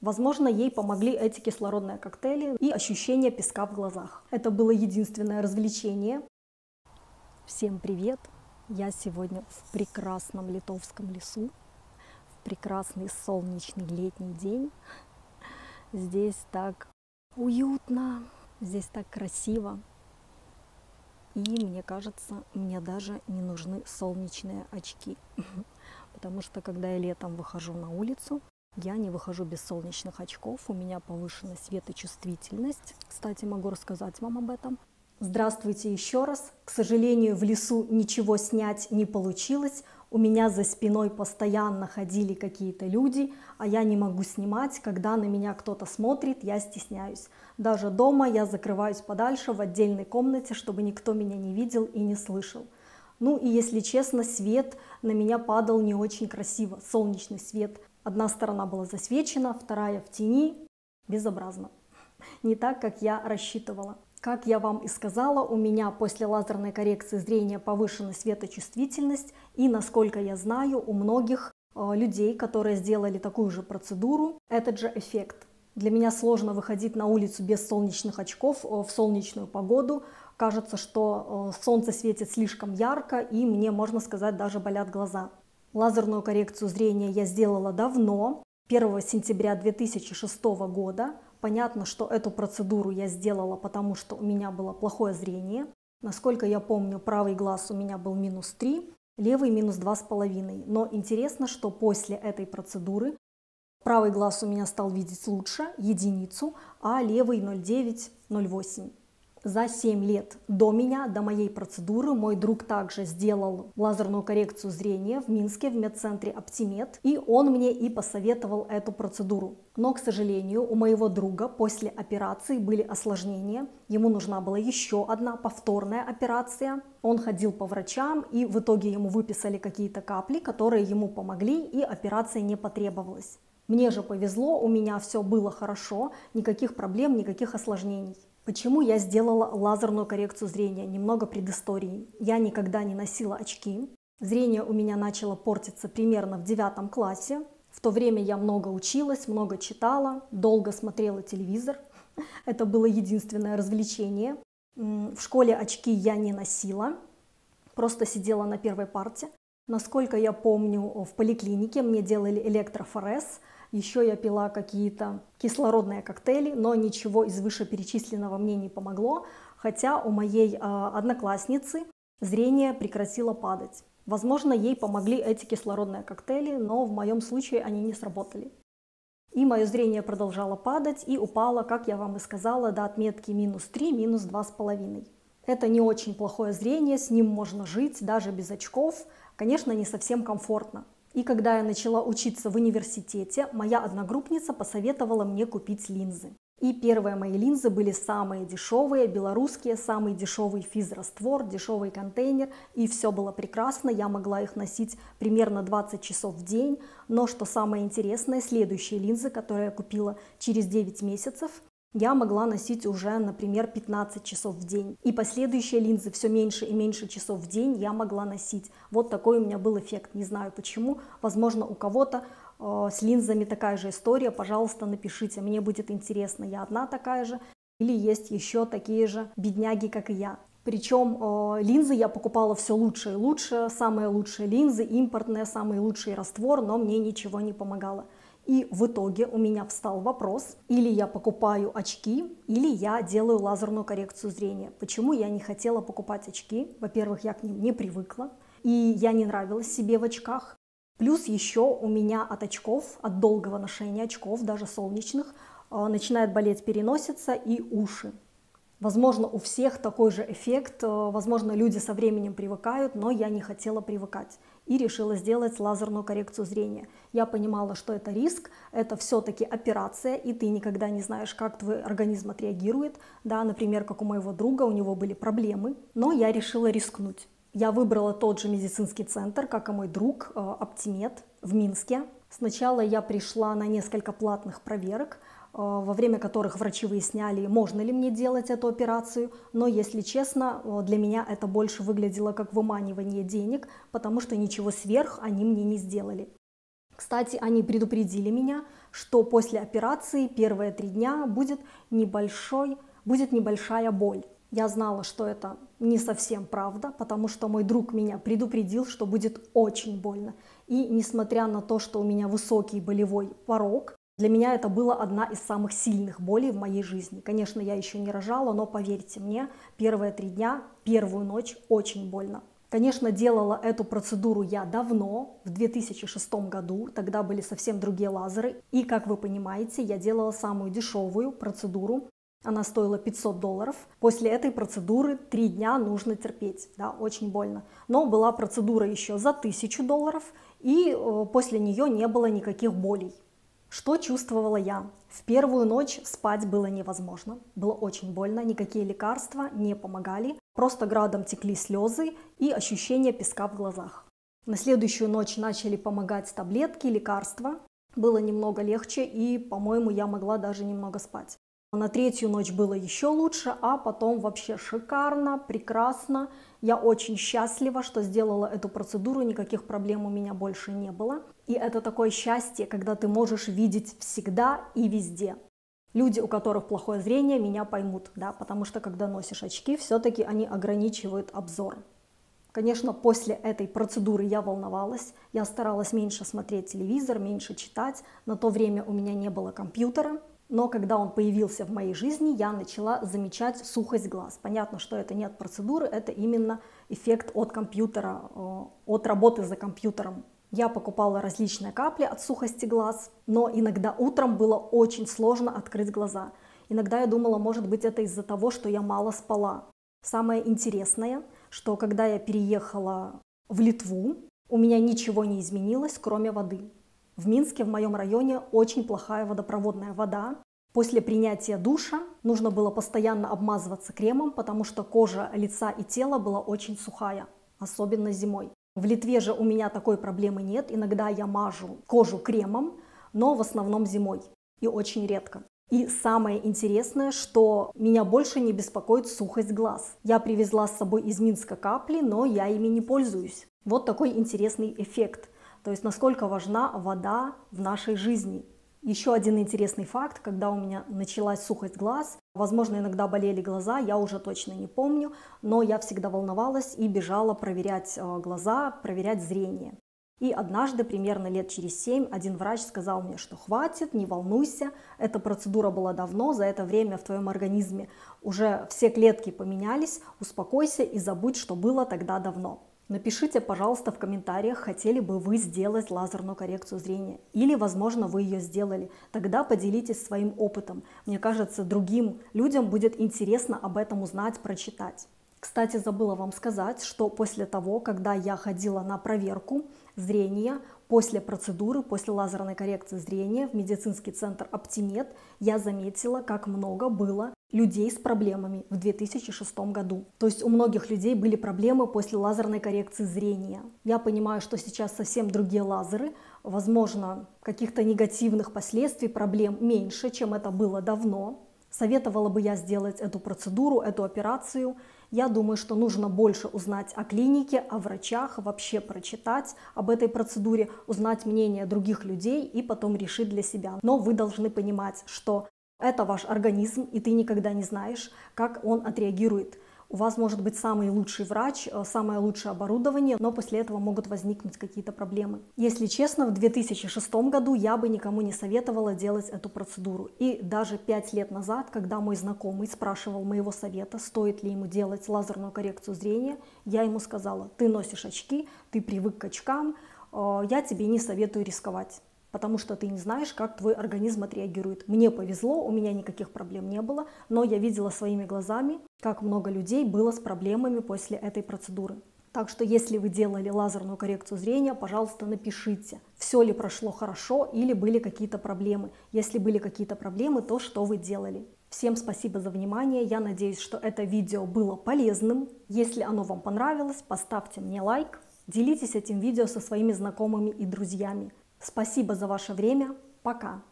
Возможно, ей помогли эти кислородные коктейли и ощущение песка в глазах. Это было единственное развлечение. Всем привет! Я сегодня в прекрасном литовском лесу, в прекрасный солнечный летний день. Здесь так уютно, здесь так красиво. И мне кажется, мне даже не нужны солнечные очки. Потому что когда я летом выхожу на улицу, я не выхожу без солнечных очков, у меня повышена светочувствительность. Кстати, могу рассказать вам об этом. Здравствуйте еще раз. К сожалению, в лесу ничего снять не получилось. У меня за спиной постоянно ходили какие-то люди, а я не могу снимать. Когда на меня кто-то смотрит, я стесняюсь. Даже дома я закрываюсь подальше в отдельной комнате, чтобы никто меня не видел и не слышал. Ну и если честно, свет на меня падал не очень красиво, солнечный свет. Одна сторона была засвечена, вторая в тени. Безобразно. Не так, как я рассчитывала. Как я вам и сказала, у меня после лазерной коррекции зрения повышена светочувствительность, и, насколько я знаю, у многих э, людей, которые сделали такую же процедуру, этот же эффект. Для меня сложно выходить на улицу без солнечных очков э, в солнечную погоду. Кажется, что э, солнце светит слишком ярко, и мне, можно сказать, даже болят глаза. Лазерную коррекцию зрения я сделала давно, 1 сентября 2006 года. Понятно, что эту процедуру я сделала, потому что у меня было плохое зрение. Насколько я помню, правый глаз у меня был минус 3, левый минус 2,5. Но интересно, что после этой процедуры правый глаз у меня стал видеть лучше, единицу, а левый 0,9, 0,8. За 7 лет до меня, до моей процедуры, мой друг также сделал лазерную коррекцию зрения в Минске в медцентре Оптимед, и он мне и посоветовал эту процедуру. Но, к сожалению, у моего друга после операции были осложнения, ему нужна была еще одна повторная операция. Он ходил по врачам, и в итоге ему выписали какие-то капли, которые ему помогли, и операция не потребовалась. Мне же повезло, у меня все было хорошо, никаких проблем, никаких осложнений. Почему я сделала лазерную коррекцию зрения? Немного предыстории. Я никогда не носила очки. Зрение у меня начало портиться примерно в девятом классе. В то время я много училась, много читала, долго смотрела телевизор. Это было единственное развлечение. В школе очки я не носила, просто сидела на первой парте. Насколько я помню, в поликлинике мне делали электрофорез, еще я пила какие-то кислородные коктейли, но ничего из вышеперечисленного мне не помогло, хотя у моей э, одноклассницы зрение прекратило падать. Возможно, ей помогли эти кислородные коктейли, но в моем случае они не сработали. И мое зрение продолжало падать и упало, как я вам и сказала, до отметки минус 3, минус 2,5. Это не очень плохое зрение, с ним можно жить даже без очков. Конечно, не совсем комфортно. И когда я начала учиться в университете, моя одногруппница посоветовала мне купить линзы. И первые мои линзы были самые дешевые, белорусские, самый дешевый физраствор, дешевый контейнер, и все было прекрасно, я могла их носить примерно 20 часов в день, но что самое интересное, следующие линзы, которые я купила через 9 месяцев, я могла носить уже, например, 15 часов в день. И последующие линзы все меньше и меньше часов в день я могла носить. Вот такой у меня был эффект. Не знаю почему. Возможно, у кого-то э, с линзами такая же история. Пожалуйста, напишите. Мне будет интересно, я одна такая же. Или есть еще такие же бедняги, как и я. Причем э, линзы я покупала все лучше и лучше, самые лучшие линзы, импортные, самый лучший раствор, но мне ничего не помогало. И в итоге у меня встал вопрос, или я покупаю очки, или я делаю лазерную коррекцию зрения. Почему я не хотела покупать очки? Во-первых, я к ним не привыкла, и я не нравилась себе в очках. Плюс еще у меня от очков, от долгого ношения очков, даже солнечных, э, начинает болеть переносица и уши. Возможно, у всех такой же эффект, э, возможно, люди со временем привыкают, но я не хотела привыкать и решила сделать лазерную коррекцию зрения. Я понимала, что это риск, это все-таки операция, и ты никогда не знаешь, как твой организм отреагирует. Да, например, как у моего друга, у него были проблемы, но я решила рискнуть. Я выбрала тот же медицинский центр, как и мой друг, э, Оптимед в Минске. Сначала я пришла на несколько платных проверок, во время которых врачи выясняли, можно ли мне делать эту операцию. Но, если честно, э, для меня это больше выглядело как выманивание денег, потому что ничего сверх они мне не сделали. Кстати, они предупредили меня, что после операции первые три дня будет небольшой, будет небольшая боль. Я знала, что это не совсем правда, потому что мой друг меня предупредил, что будет очень больно. И несмотря на то, что у меня высокий болевой порог, для меня это была одна из самых сильных болей в моей жизни. Конечно, я еще не рожала, но поверьте мне, первые три дня, первую ночь очень больно. Конечно, делала эту процедуру я давно, в 2006 году, тогда были совсем другие лазеры. И, как вы понимаете, я делала самую дешевую процедуру, она стоила 500 долларов. После этой процедуры три дня нужно терпеть, да, очень больно. Но была процедура еще за 1000 долларов, и э, после нее не было никаких болей. Что чувствовала я? В первую ночь спать было невозможно, было очень больно, никакие лекарства не помогали, просто градом текли слезы и ощущение песка в глазах. На следующую ночь начали помогать таблетки, лекарства, было немного легче и, по-моему, я могла даже немного спать. На третью ночь было еще лучше, а потом вообще шикарно, прекрасно. Я очень счастлива, что сделала эту процедуру, никаких проблем у меня больше не было. И это такое счастье, когда ты можешь видеть всегда и везде. Люди, у которых плохое зрение, меня поймут, да, потому что когда носишь очки, все-таки они ограничивают обзор. Конечно, после этой процедуры я волновалась, я старалась меньше смотреть телевизор, меньше читать. На то время у меня не было компьютера, но когда он появился в моей жизни, я начала замечать сухость глаз. Понятно, что это не от процедуры, это именно эффект от компьютера, э, от работы за компьютером. Я покупала различные капли от сухости глаз, но иногда утром было очень сложно открыть глаза. Иногда я думала, может быть, это из-за того, что я мало спала. Самое интересное, что когда я переехала в Литву, у меня ничего не изменилось, кроме воды. В Минске, в моем районе, очень плохая водопроводная вода. После принятия душа нужно было постоянно обмазываться кремом, потому что кожа лица и тела была очень сухая, особенно зимой. В Литве же у меня такой проблемы нет. Иногда я мажу кожу кремом, но в основном зимой и очень редко. И самое интересное, что меня больше не беспокоит сухость глаз. Я привезла с собой из Минска капли, но я ими не пользуюсь. Вот такой интересный эффект. То есть насколько важна вода в нашей жизни. Еще один интересный факт, когда у меня началась сухость глаз, возможно, иногда болели глаза, я уже точно не помню, но я всегда волновалась и бежала проверять э, глаза, проверять зрение. И однажды, примерно лет через семь, один врач сказал мне, что хватит, не волнуйся, эта процедура была давно, за это время в твоем организме уже все клетки поменялись, успокойся и забудь, что было тогда давно. Напишите, пожалуйста, в комментариях, хотели бы вы сделать лазерную коррекцию зрения. Или, возможно, вы ее сделали. Тогда поделитесь своим опытом. Мне кажется, другим людям будет интересно об этом узнать, прочитать. Кстати, забыла вам сказать, что после того, когда я ходила на проверку зрения, после процедуры, после лазерной коррекции зрения в медицинский центр Оптимед, я заметила, как много было людей с проблемами в 2006 году. То есть у многих людей были проблемы после лазерной коррекции зрения. Я понимаю, что сейчас совсем другие лазеры, возможно, каких-то негативных последствий, проблем меньше, чем это было давно. Советовала бы я сделать эту процедуру, эту операцию. Я думаю, что нужно больше узнать о клинике, о врачах, вообще прочитать об этой процедуре, узнать мнение других людей и потом решить для себя. Но вы должны понимать, что это ваш организм, и ты никогда не знаешь, как он отреагирует. У вас может быть самый лучший врач, э, самое лучшее оборудование, но после этого могут возникнуть какие-то проблемы. Если честно, в 2006 году я бы никому не советовала делать эту процедуру. И даже 5 лет назад, когда мой знакомый спрашивал моего совета, стоит ли ему делать лазерную коррекцию зрения, я ему сказала, ты носишь очки, ты привык к очкам, э, я тебе не советую рисковать потому что ты не знаешь, как твой организм отреагирует. Мне повезло, у меня никаких проблем не было, но я видела своими глазами, как много людей было с проблемами после этой процедуры. Так что если вы делали лазерную коррекцию зрения, пожалуйста, напишите, все ли прошло хорошо или были какие-то проблемы. Если были какие-то проблемы, то что вы делали. Всем спасибо за внимание, я надеюсь, что это видео было полезным. Если оно вам понравилось, поставьте мне лайк, делитесь этим видео со своими знакомыми и друзьями. Спасибо за ваше время. Пока.